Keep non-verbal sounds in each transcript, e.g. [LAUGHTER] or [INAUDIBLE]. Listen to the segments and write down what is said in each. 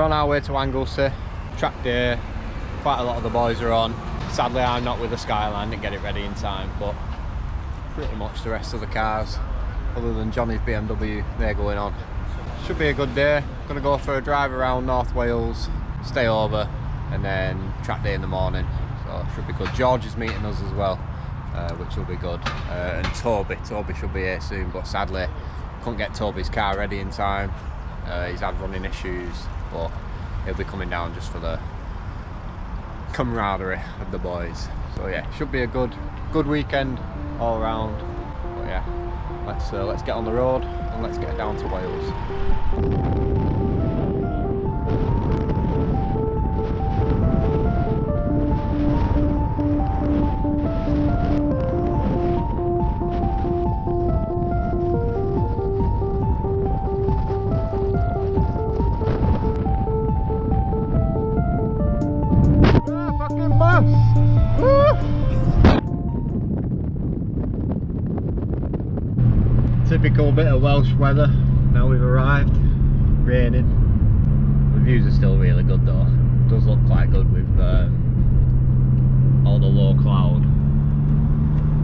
We're on our way to Anglesey, track day. Quite a lot of the boys are on. Sadly, I'm not with the Skyline, didn't get it ready in time, but pretty much the rest of the cars, other than Johnny's BMW, they're going on. Should be a good day. Gonna go for a drive around North Wales, stay over, and then track day in the morning. So should be good. George is meeting us as well, uh, which will be good. Uh, and Toby, Toby should be here soon, but sadly couldn't get Toby's car ready in time. Uh, he's had running issues, but he'll be coming down just for the camaraderie of the boys. So yeah, should be a good good weekend all round. But yeah, let's uh, let's get on the road and let's get down to Wales. Typical bit of Welsh weather. Now we've arrived. Raining. The views are still really good though. Does look quite good with um, all the low cloud.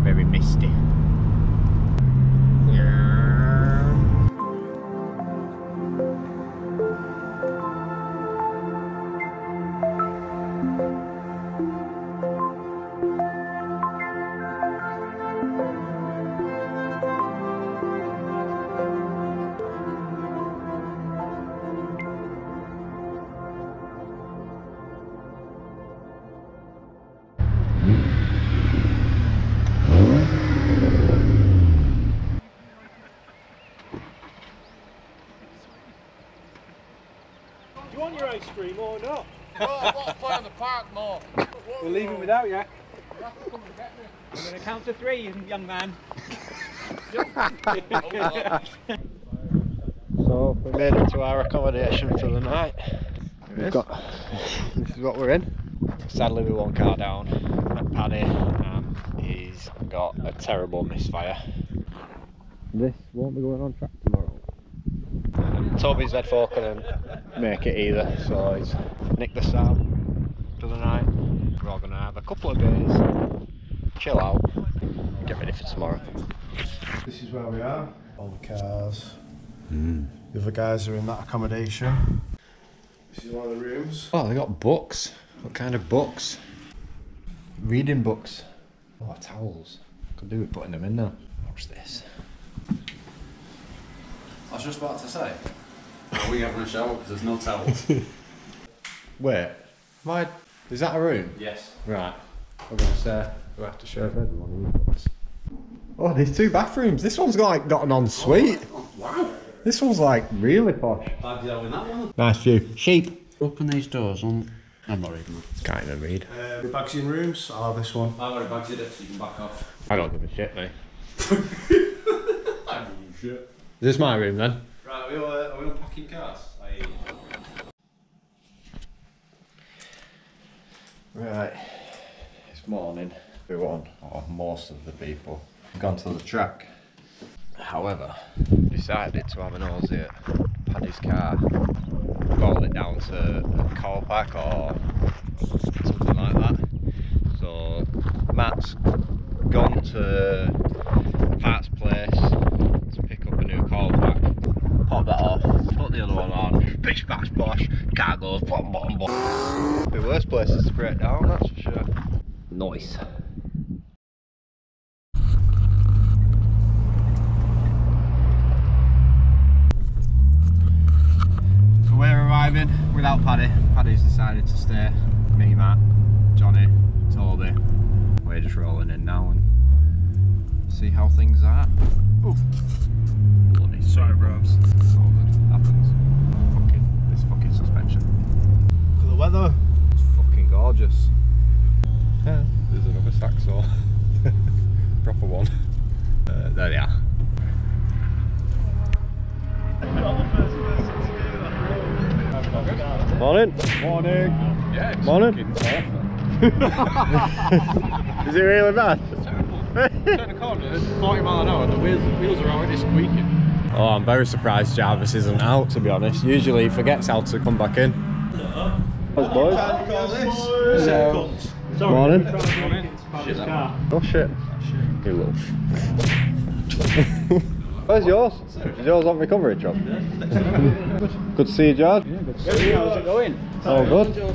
Very misty. Do you want your ice cream or not? [LAUGHS] Well, I want to play in the park more. We're leaving without you. I'm going to count to three, young man. [LAUGHS] So we made it to our accommodation for the night. We've got this is what we're in. Sadly we're one car down. Met Paddy and he's got a terrible misfire. This won't be going on track tomorrow. And Toby's head folk couldn't make it either, so he's nicked the Sam for the night. We're all gonna have a couple of days, chill out, get ready for tomorrow. This is where we are. All the cars. Hmm. The other guys are in that accommodation. This is one of the rooms. Oh, they got books. What kind of books? Reading books. Oh, towels. Could do with putting them in there. What's this? I was just about to say. Are we having a shower? Because there's no towels. [LAUGHS] Wait, my is that a room? yes. Right. I'm gonna say we have to show everyone. Oh, there's two bathrooms. This one's got like got an ensuite. Wow. This one's like really posh. How did you have in that one? Nice view. Sheep. Open these doors on. I'm not reading that. Can't even read. Uh, the bags in rooms. I'll have this one. I've got a already in it so you can back off. I don't give a shit, mate. [LAUGHS] I don't give a shit. Is this my room then? Right, we, all, uh, unpacking cars? I... Right, it's morning. Everyone, or most of the people, gone to the track. However, decided to have a nosy at Paddy's car, called it down to a car park or something like that. So Matt's gone to Pat's place to pick up a new coil pack, pop that off, the other one on, bish bash bosh, car goes bom bom bom. The worst places to break down, that's for sure. Nice. So we're arriving without Paddy. Paddy's decided to stay. Me, Matt, Johnny, Toby. We're just rolling in now and see how things are. Oof. Bloody sorry, bros. It's all good. Happens. Fucking this fucking suspension. Look at the weather. It's fucking gorgeous. Yeah, there's another saxo. [LAUGHS] Proper one. Uh, there they are. Morning. Morning. Yeah, it's Morning. [LAUGHS] Is it really bad? It's terrible. Turn the corner, 40 mile an hour, the wheels, wheels are already squeaking. Oh, I'm very surprised Jarvis isn't out, to be honest. Usually he forgets how to come back in. Boys, boys. Morning. Oh shit. You little. [LAUGHS] Where's yours? Is yours on recovery job? [LAUGHS] good to see you, George. How's it going? Oh, good.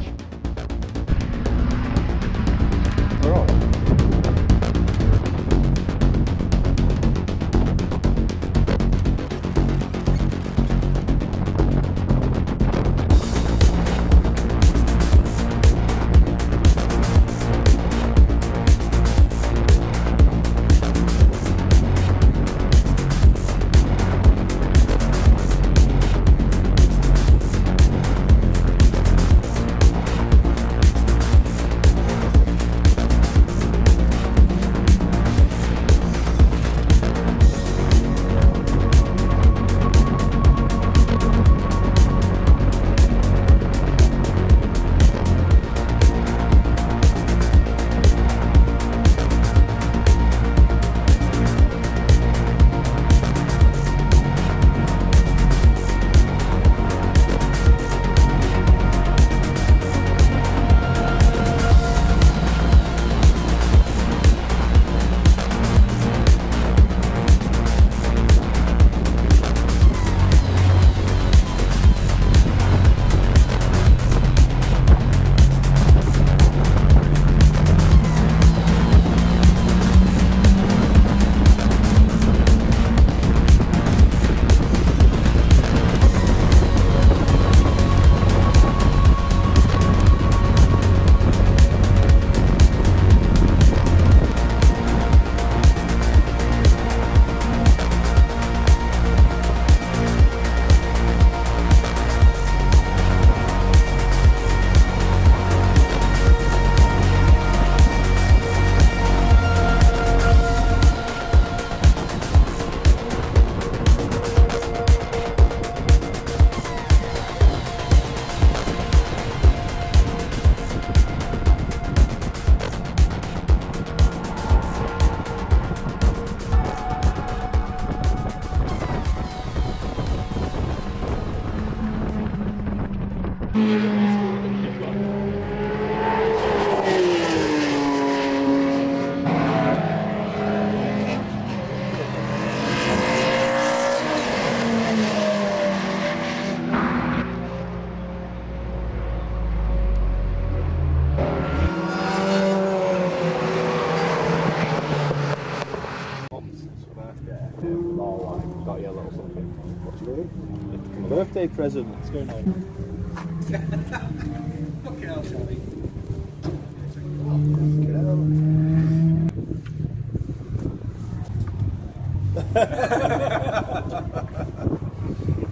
Birthday present. What's going on?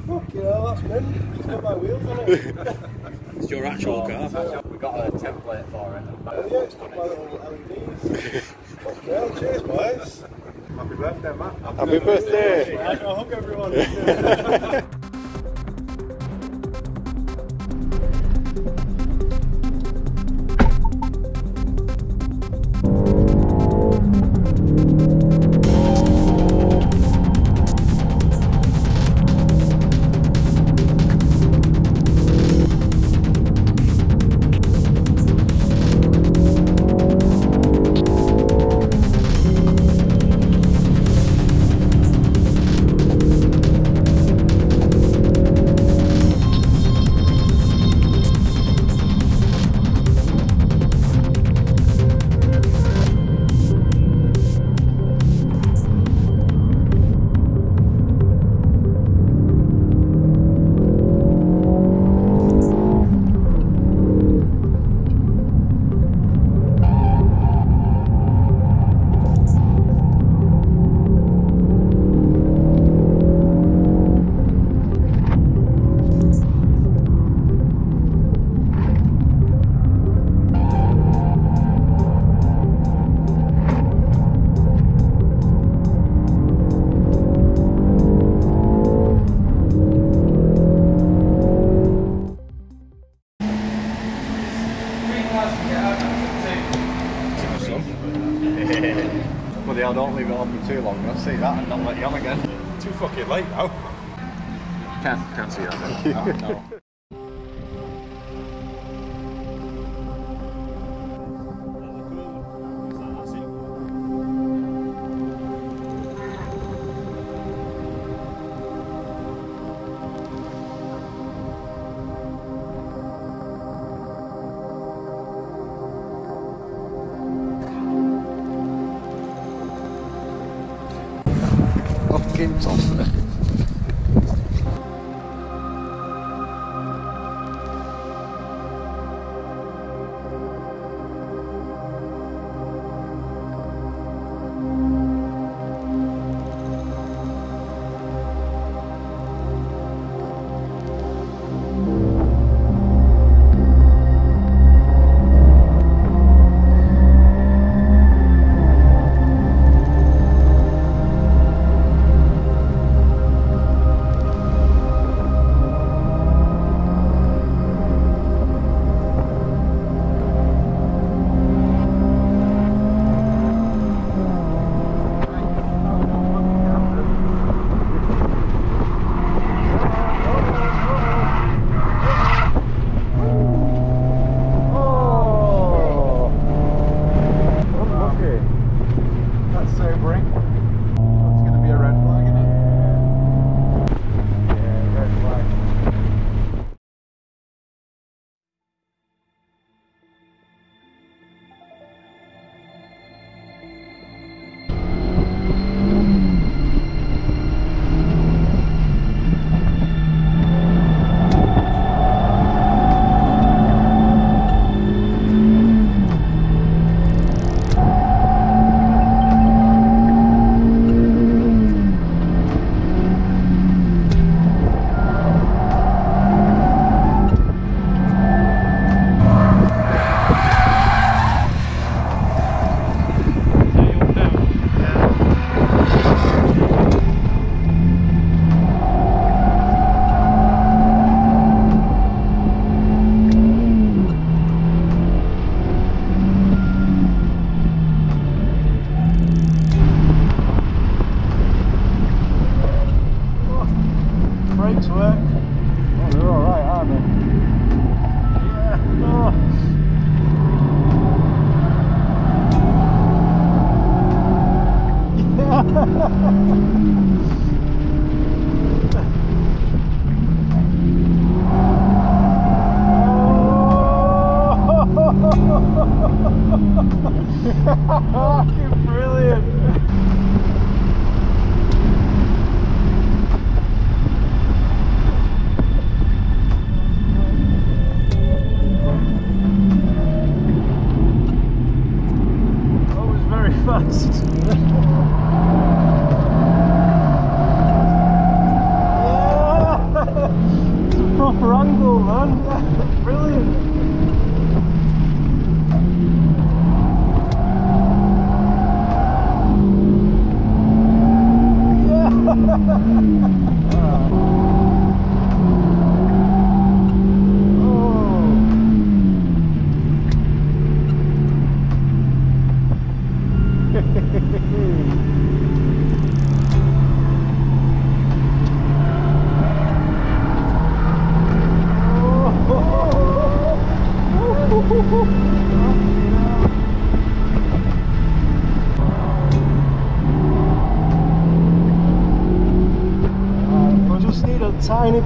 Fucking hell, that's mint. It's got my wheels on it. [LAUGHS] It's your actual car. We got a template for it. Oh yeah, it's got my little LEDs. [LAUGHS] Fucking hell, cheers boys. Happy birthday, Matt. Happy birthday! I Bloody hell, don't leave it on for too long. I'll see that and not let you on again. Too fucking late now. Can't, can't see that. no. Fucking tosser. Oh!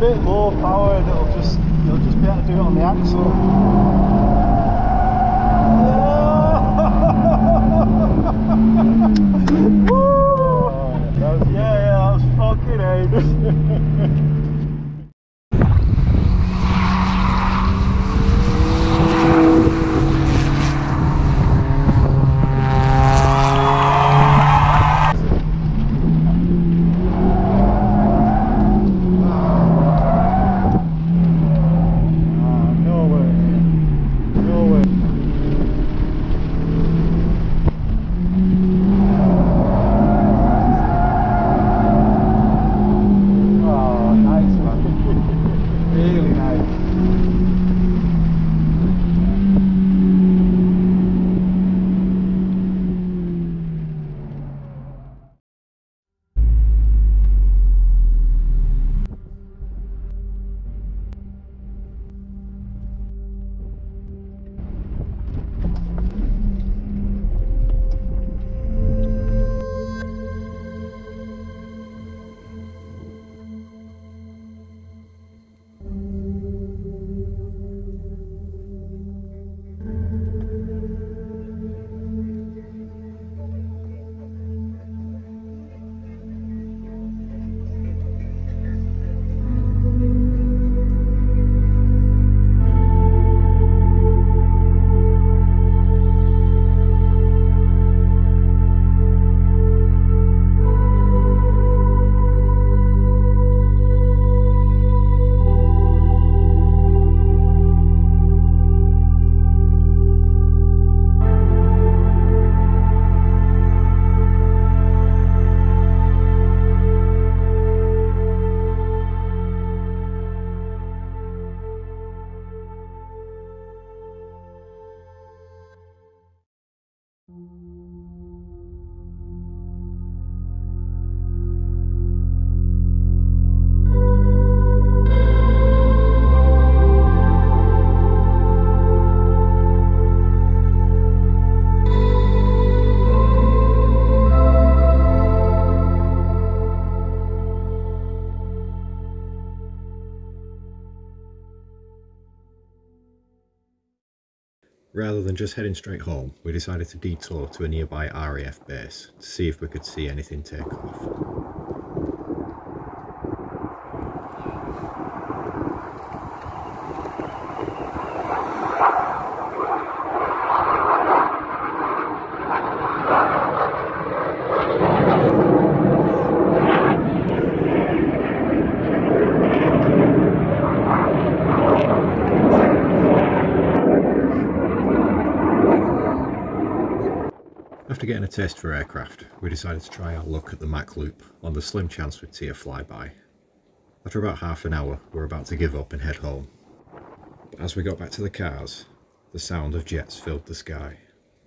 Bit more power and it'll just you'll just be able to do it on the axle. Than just heading straight home, we decided to detour to a nearby RAF base to see if we could see anything take off. After getting a taste for aircraft, we decided to try our luck at the Mach Loop on the slim chance we'd see a flyby. After about half an hour, we were about to give up and head home. But as we got back to the cars, the sound of jets filled the sky.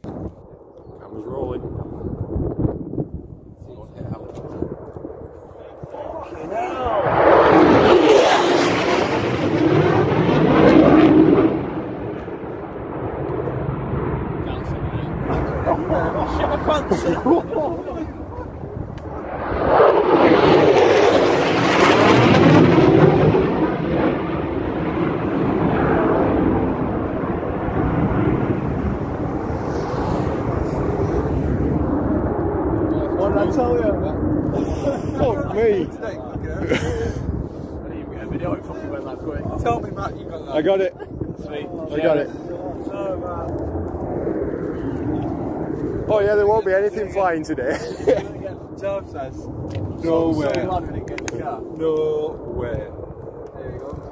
Cameras rolling. See what happens. What [LAUGHS] flying today. Job says. No so, way. So no way. There we go.